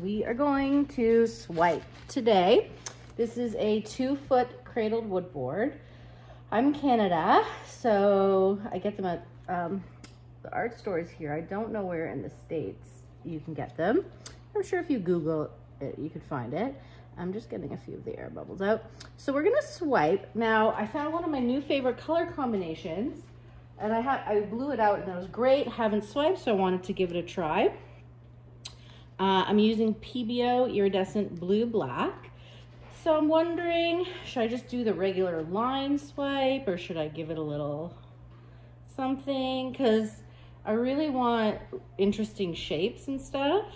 We are going to swipe today. This is a two foot cradled wood board. I'm Canada, so I get them at um, the art stores here. I don't know where in the States you can get them. I'm sure if you Google it, you could find it. I'm just getting a few of the air bubbles out. So we're gonna swipe. Now, I found one of my new favorite color combinations and I had I blew it out and it was great. Haven't swiped, so I wanted to give it a try. Uh, I'm using PBO Iridescent Blue Black. So I'm wondering, should I just do the regular line swipe or should I give it a little something? Because I really want interesting shapes and stuff.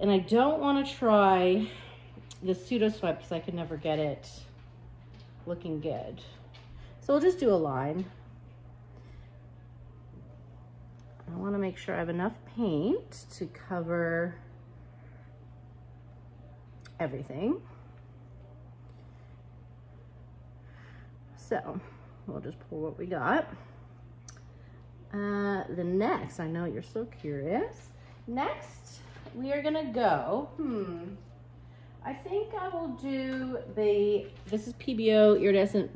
And I don't want to try the pseudo swipe because I could never get it looking good. So we'll just do a line. I want to make sure I have enough paint to cover everything. So we'll just pull what we got. Uh, the next, I know you're so curious. Next, we are gonna go, hmm, I think I will do the, this is PBO iridescent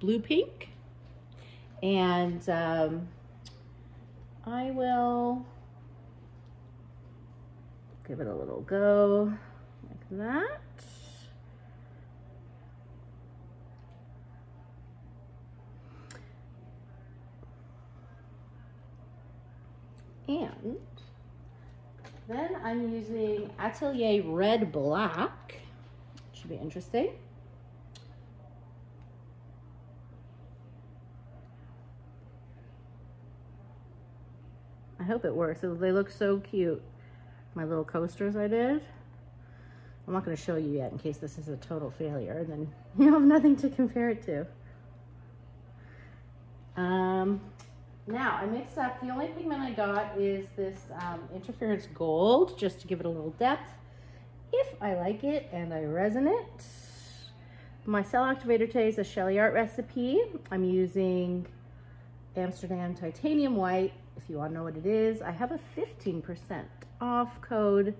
blue pink. And um, I will give it a little go like that. And then I'm using Atelier Red Black. Should be interesting. Hope it works. They look so cute. My little coasters I did. I'm not going to show you yet in case this is a total failure. And then you have nothing to compare it to. Um, now, I mixed up, the only pigment I got is this um, Interference Gold, just to give it a little depth. If I like it and I resin it. My cell activator today is a SheleeArt recipe. I'm using Amsterdam Titanium White if you want to know what it is. I have a 15% off code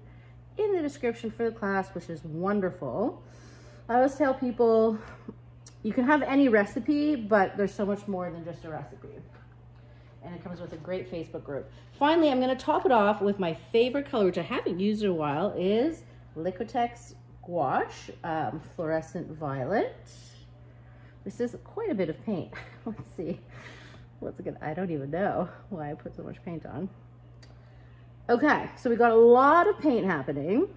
in the description for the class, which is wonderful. I always tell people you can have any recipe, but there's so much more than just a recipe. And it comes with a great Facebook group. Finally, I'm going to top it off with my favorite color, which I haven't used in a while, is Liquitex Gouache um, Fluorescent Violet. This is quite a bit of paint. Let's see. What's it gonna, I don't even know why I put so much paint on. Okay, so we got a lot of paint happening.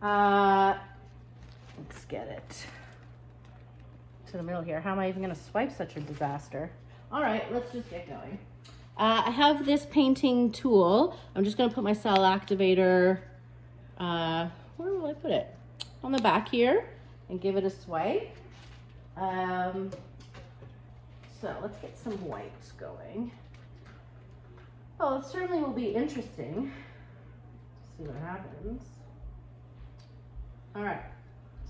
Uh, let's get it to the middle here. How am I even gonna swipe such a disaster? All right, let's just get going. Uh, I have this painting tool. I'm just gonna put my cell activator, uh, where will I put it? On the back here and give it a swipe. Um, so let's get some whites going. Well, it certainly will be interesting to see what happens. All right,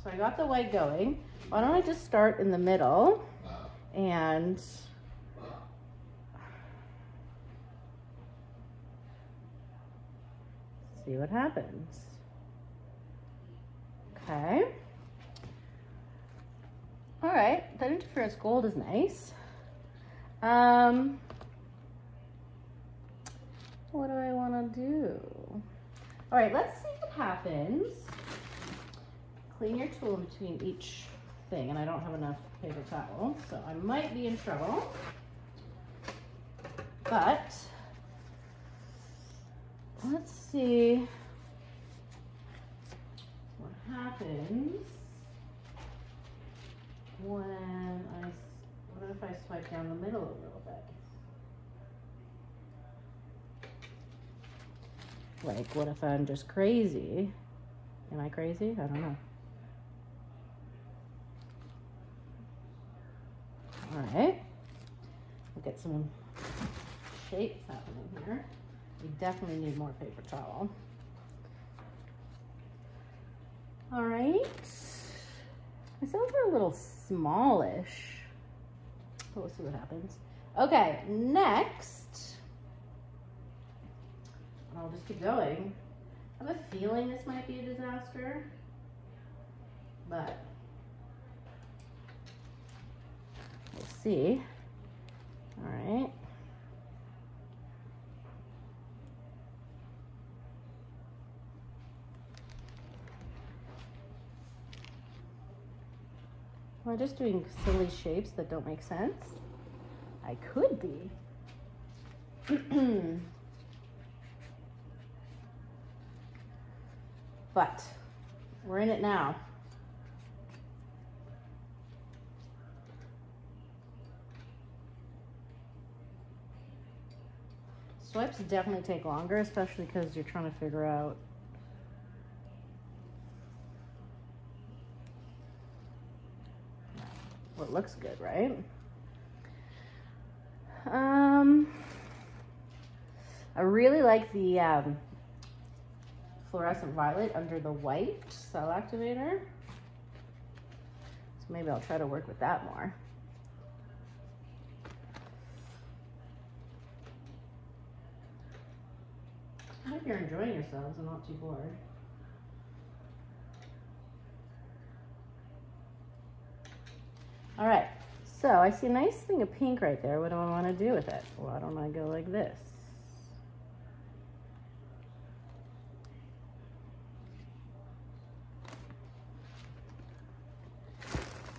so I got the white going. Why don't I just start in the middle and see what happens. Okay. All right, that interference gold is nice. Um, what do I want to do? All right, let's see what happens. Clean your tool in between each thing, and I don't have enough paper towel, so I might be in trouble. But let's see what happens when I what if I swipe down the middle a little bit? Like, what if I'm just crazy? Am I crazy? I don't know. All right. We'll get some shapes happening here. We definitely need more paper towel. All right. My cells are a little smallish. But we'll see what happens. Okay, next, I'll just keep going. I have a feeling this might be a disaster, but we'll see. All right. Am I just doing silly shapes that don't make sense? I could be. but we're in it now. Swipes definitely take longer, especially because you're trying to figure out what looks good, right? Um, I really like the um, fluorescent violet under the white cell activator. So maybe I'll try to work with that more. I hope you're enjoying yourselves and not too bored. All right, so I see a nice thing of pink right there. What do I want to do with it? Why don't I go like this?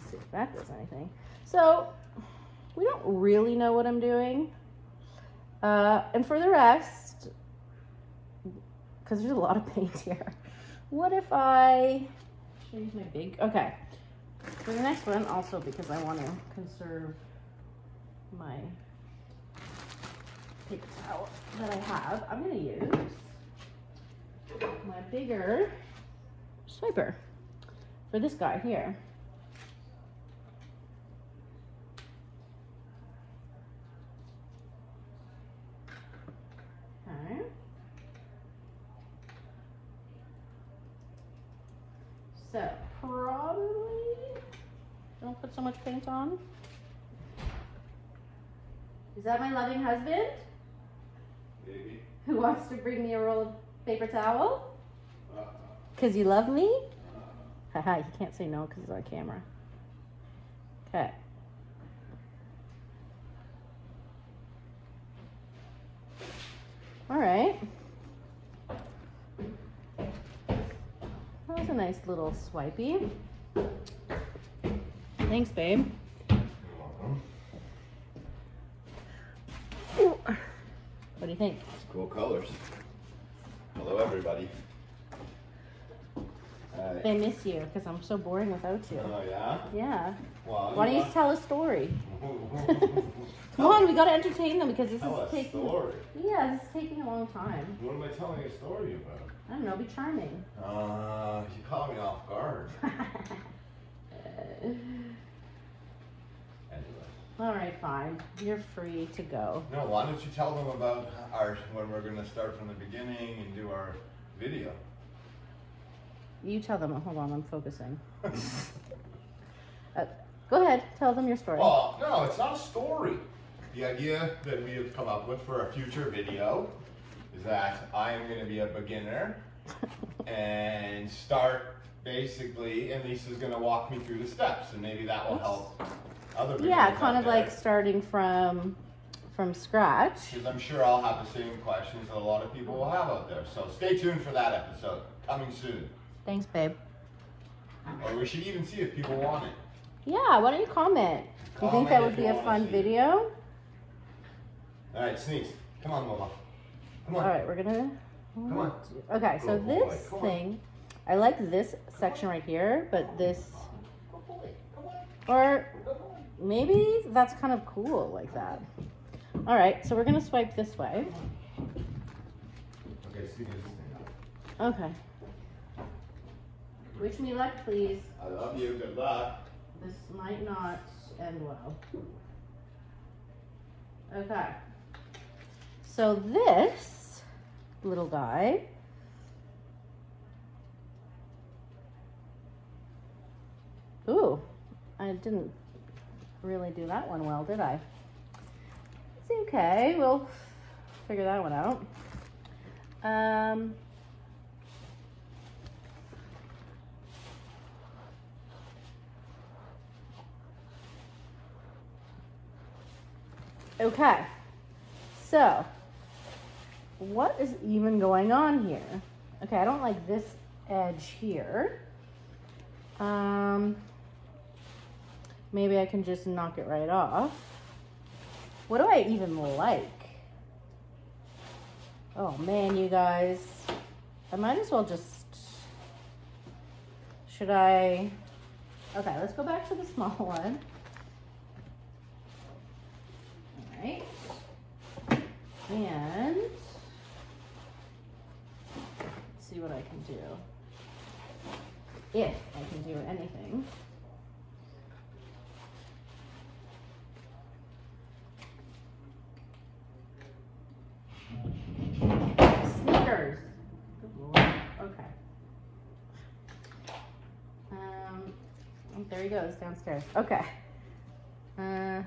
see if that does anything. So we don't really know what I'm doing. Uh, and for the rest, because there's a lot of paint here, what if I, use my big, okay. For the next one, also because I want to conserve my paper towel that I have, I'm going to use my bigger swiper for this guy here. Okay. So probably don't put so much paint on. Is that my loving husband? Maybe. Who wants to bring me a roll of paper towel? Uh-huh. Because you love me? Haha, you can't say no because it's on camera. Okay. All right. That was a nice little swipey. Thanks, babe. Ooh. What do you think? It's cool colors. Hello, everybody. Hi. They miss you because I'm so boring without you. Oh yeah. Yeah. Well, Why don't you tell a story? Come on, we gotta entertain them because this Tell is a taking. story. Yeah, this is taking a long time. What am I telling a story about? I don't know. Be charming. Uh, you caught me off guard. Anyway. All right, fine. You're free to go. No, why don't you tell them about our when we're gonna start from the beginning and do our video? You tell them. Hold on, I'm focusing. Uh, go ahead. Tell them your story. Well, no, it's not a story. The idea that we have come up with for a future video is that I am going to be a beginner and start basically, and Lisa's going to walk me through the steps, and maybe that will help other people. yeah, kind of like starting from from scratch. Because I'm sure I'll have the same questions that a lot of people will have out there. So stay tuned for that episode coming soon. Thanks, babe. Or we should even see if people want it. Yeah, why don't you comment? Do you think that would be a fun it. video? All right, sneeze. Come on, Mama. Come on. All right, we're gonna. Come on. Okay, so oh, Good this thing, I like this section right here, but this, Good boy. Come on. or. Maybe that's kind of cool like that. All right, so we're gonna swipe this way. Okay, see this thing up. Okay. Wish me luck, please. I love you. Good luck. This might not end well. Okay. So this little guy Ooh, I didn't really do that one well, did I? It's okay. We'll figure that one out. Um, okay, so what is even going on here? Okay, I don't like this edge here. Um, maybe I can just knock it right off. What do I even like? Oh man, you guys. I might as well just, should I, okay, let's go back to the small one. All right. And, see what I can do. If I can do anything. Sneakers. Good lord. Okay. Um, oh, there he goes downstairs. Okay. Uh,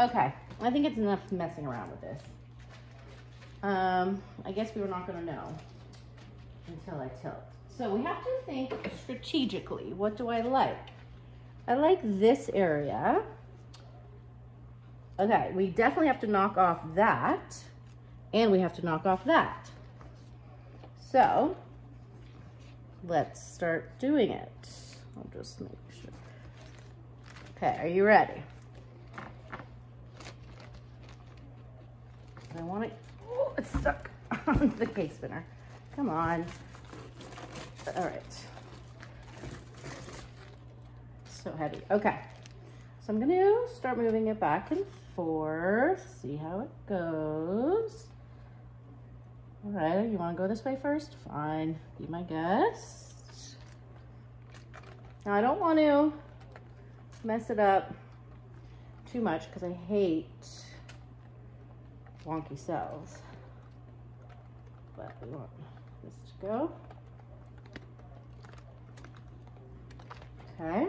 okay. I think it's enough messing around with this. Um, I guess we were not going to know until I tilt. So we have to think strategically. What do I like? I like this area. Okay, we definitely have to knock off that. And we have to knock off that. So, let's start doing it. I'll just make sure. Okay, are you ready? I want it, oh, it's stuck on the cake spinner. Come on. All right. So heavy. Okay. So I'm gonna start moving it back and forth, see how it goes. All right, you wanna go this way first? Fine, be my guest. Now I don't want to mess it up too much because I hate wonky cells. But we want this to go. Okay.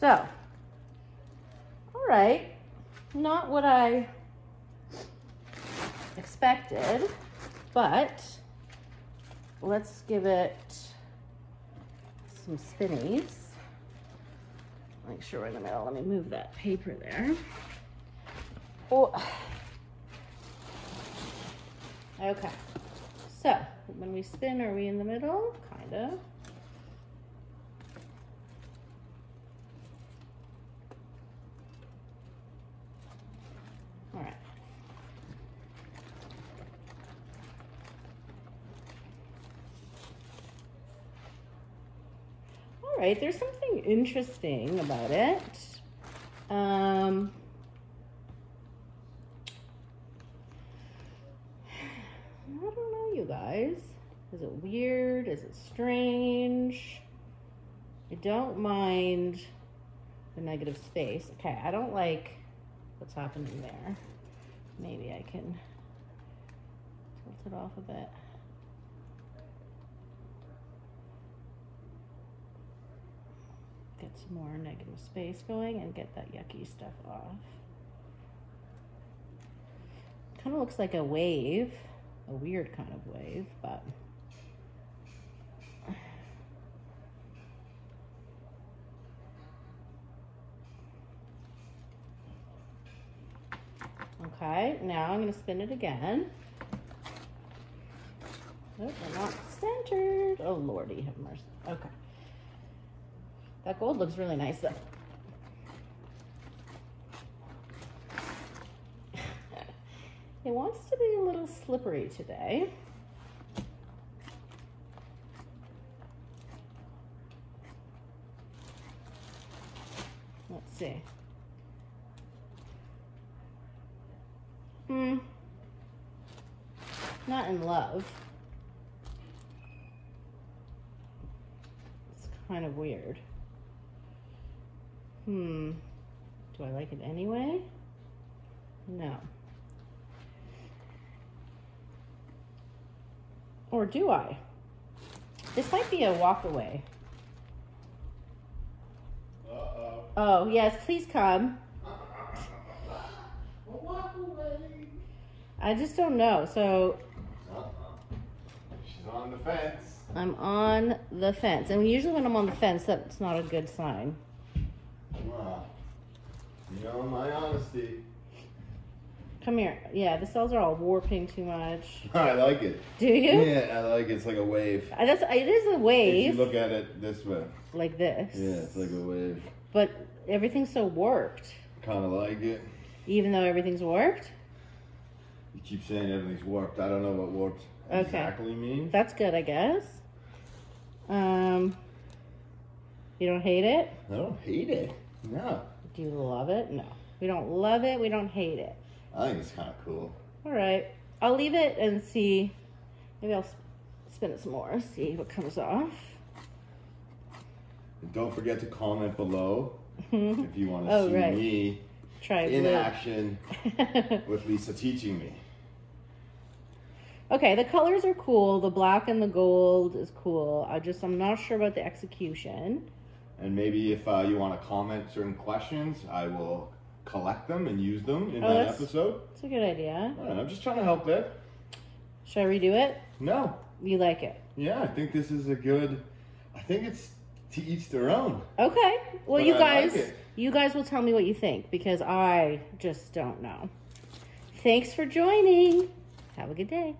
So, all right, not what I expected, but let's give it some spinnies. Make sure we're in the middle. Let me move that paper there. Oh. Okay. So, when we spin, are we in the middle? Kind of. All right. All right, there's something interesting about it. Um, I don't know, you guys. Is it weird? Is it strange? I don't mind the negative space. Okay, I don't like what's happening there. Maybe I can tilt it off a bit. Get some more negative space going and get that yucky stuff off. Kind of looks like a wave, a weird kind of wave, but. Okay, now I'm going to spin it again. They're not centered. Oh, Lordy, have mercy. Okay. That gold looks really nice though. it wants to be a little slippery today. Let's see. Hmm. Not in love. It's kind of weird. Hmm. Do I like it anyway? No. Or do I? This might be a walk away. Uh-oh. Oh, yes, please come. Walk away. I just don't know. So Uh-uh. She's on the fence. I'm on the fence. And usually when I'm on the fence, that's not a good sign. Wow. You know my honesty. Come here. Yeah, the cells are all warping too much. I like it. Do you? Yeah, I like it. It's like a wave. I just, it is a wave. If you look at it this way. like this. Yeah, it's like a wave. But everything's so warped. Kind of like it. Even though everything's warped. You keep saying everything's warped. I don't know what warped Okay. exactly means. That's good, I guess. Um, you don't hate it? I don't hate it. No. Do you love it? No. We don't love it. We don't hate it. I think it's kind of cool. All right. I'll leave it and see. Maybe I'll spin it some more. See what comes off. And don't forget to comment below mm-hmm. if you want to Oh, see right. me Try it in blue. action with Lisa teaching me. okay, the colors are cool. The black and the gold is cool. I just I'm not sure about the execution. And maybe if uh, you want to comment certain questions, I will collect them and use them in Oh, that that's- episode. It's a good idea. Right, I'm just trying to help it. Should I redo it? No. You like it? Yeah, I think this is a good. I think it's to each their own. Okay. Well, But you I guys, like you guys will tell me what you think because I just don't know. Thanks for joining. Have a good day.